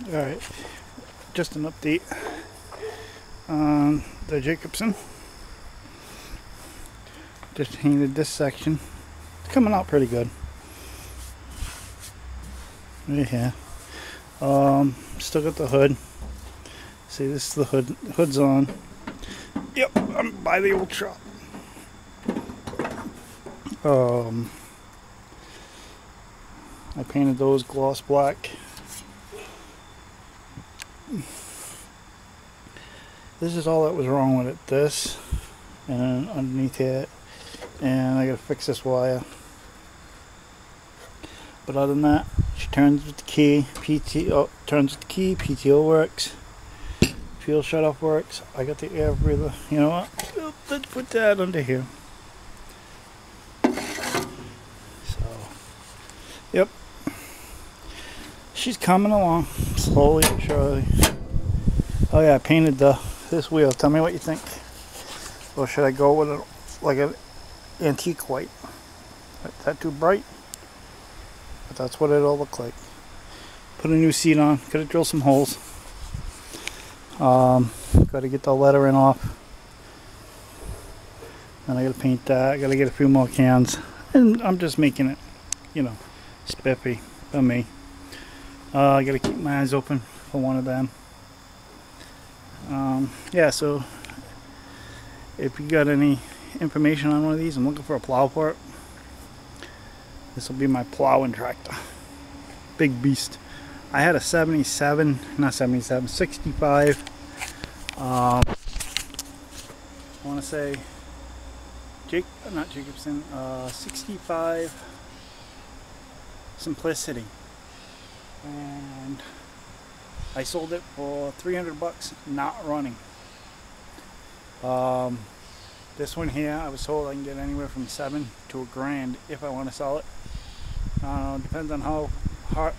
Alright, just an update on the Jacobsen. Just painted this section. It's coming out pretty good. Here. Um, still got the hood. See, this is the hood. Hood's on. Yep, I'm by the old shop. Um, I painted those gloss black. This is all that was wrong with it. This and underneath it, and I gotta fix this wire. But other than that, she turns with the key. PTO turns with the key. PTO works. Fuel shut off works. I got the air breather. You know what? Let's put that under here. So, yep. She's coming along slowly but surely. Oh yeah, I painted the this wheel. Tell me what you think. Or should I go with it like an antique white? Is that too bright? But that's what it'll look like. Put a new seat on. Gotta drill some holes. Um, gotta get the lettering off. And I gotta paint that. I gotta get a few more cans. And I'm just making it, you know, spiffy for me. Uh, I gotta keep my eyes open for one of them. Um, yeah, so if you got any information on one of these, I'm looking for a plow part. This will be my plowing tractor. Big beast. I had a 77, not 77, 65. Um, I want to say Jake, not Jacobsen, uh, 65 Simplicity. And I sold it for 300 bucks, not running. Um, this one here, I was told I can get anywhere from seven to a grand if I want to sell it. Uh, depends on how hard,